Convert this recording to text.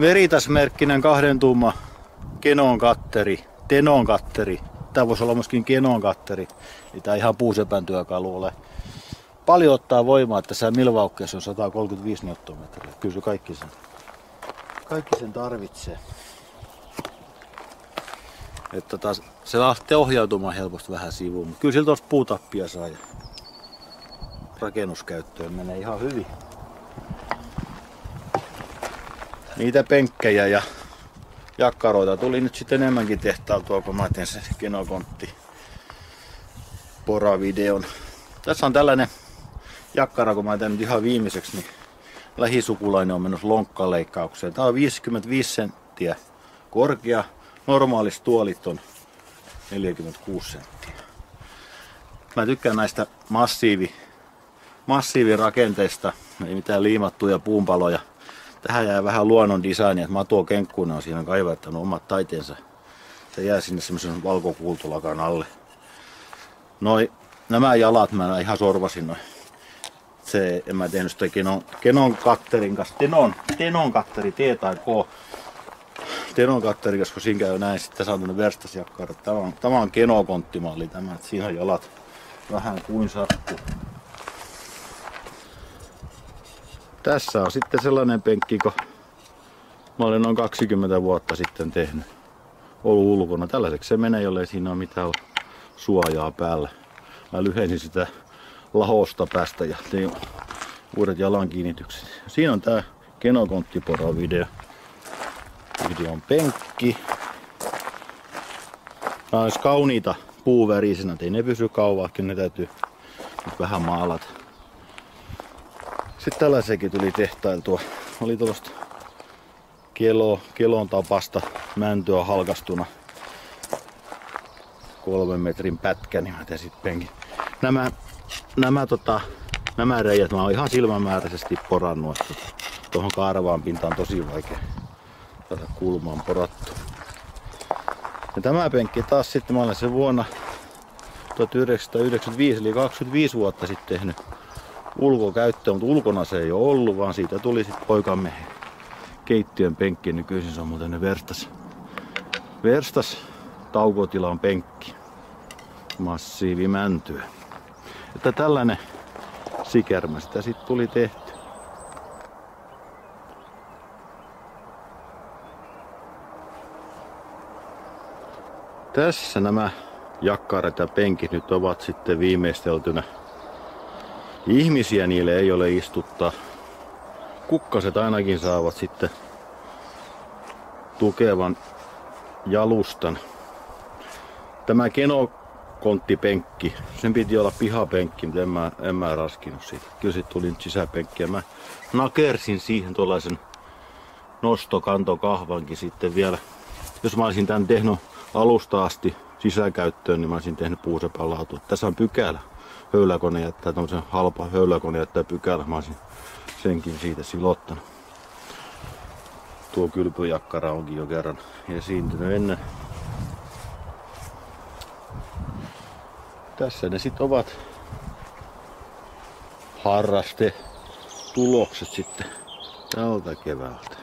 Veritasmerkkinen kahden tuuma Kenon katteri, Tenon katteri. Tämä voisi olla myöskin Kenon katteri. Ei tämä ihan puusepän työkalu ole. Paljon ottaa voimaa, että tässä milvaukkeessa on 135 Nm. Kyllä kaikki sen, kaikki sen tarvitsee. Että taas se lähtee ohjautumaan helposti vähän sivuun. Mutta kyllä siltä tuosta puutappia saa ja rakennuskäyttöön menee ihan hyvin. Niitä penkkejä ja jakkaroita tuli nyt sitten enemmänkin tehtailtua, kun mä teen sen Genokontti Pora-videon. Tässä on tällainen jakkara, kun mä teen nyt ihan viimeiseksi, niin lähisukulainen on menossa lonkkaleikkaukseen. Tää on 55 senttiä korkea, normaalista tuolit on 46 senttiä. Mä tykkään näistä massiivi, massiivirakenteista, ei mitään liimattuja puunpaloja. Tähän jää vähän luonnon designia, että Matuo Kenkkunen on siinä kaivattanut omat taiteensa. Se jää sinne semmoisen valkokuultulakan alle. Noi, nämä jalat mä ihan sorvasin noin. Se, en mä tehnyt sitä Kenon, Kenon katterin kanssa. Tenon, Tenon katteri, T tai K Tenon katterikas, kun siinä käy näin, sitten saa tämmönen verstasjakkara. Tämä on, tämä on Keno-konttimalli tämä, että siinä on jalat vähän kuin sattuu. Tässä on sitten sellainen penkki, kun mä olen noin 20 vuotta sitten tehnyt. Ollut ulkona. Tällaiseksi se menee, jollei siinä ole mitään suojaa päällä. Mä lyhensin sitä lahosta päästä ja tein uudet jalan kiinnitykset. Siinä on tää Kenokonttiporo video. Videon penkki. Nämä olisi kauniita puuvärisenä, ei ne pysy kauaakin, ne täytyy nyt vähän maalata. Sitten tällaisekin tuli tehtailtua. Oli tuosta kelo, kelon tapasta mäntyä halkastuna kolmen metrin pätkä, niin mä tein sit penkin. Nämä, nämä, tota, nämä reijät mä oon ihan silmämääräisesti porannut, tuohon kaarvaan pintaan tosi vaikea tätä kulmaan porattu. Ja tämä penkki taas sitten, mä olen sen vuonna 1995 eli 25 vuotta sitten tehnyt ulkokäyttöön, mutta ulkona se ei ole ollut, vaan siitä tuli sitten poikamme keittiön penkki. Nykyisin se on muuten verstas, verstas taukotilan penkki. Massiivimäntyä. Että tällainen sikermä sitä sitten tuli tehty. Tässä nämä jakkarat ja penkit nyt ovat sitten viimeisteltynä. Ihmisiä niille ei ole istuttaa. Kukkaset ainakin saavat sitten tukevan jalustan. Tämä kenokonttipenkki, sen piti olla pihapenkki, mutta en mä, en mä raskinut siitä. Kyllä sit tuli nyt sisäpenkki ja mä nakersin siihen tuollaisen nostokantokahvankin sitten vielä. Jos mä olisin tän tehnyt alusta asti sisäkäyttöön, niin mä olisin tehnyt puusepän laatu. Tässä on pykälä. Höyläkone jättää tämmöisen halpa höyläkone jättää pykälä. Mä olisin senkin siitä silottanut. Tuo kylpyjakkara onkin jo kerran esiintynyt ennen. Tässä ne sitten ovat harraste tulokset sitten tältä keväältä.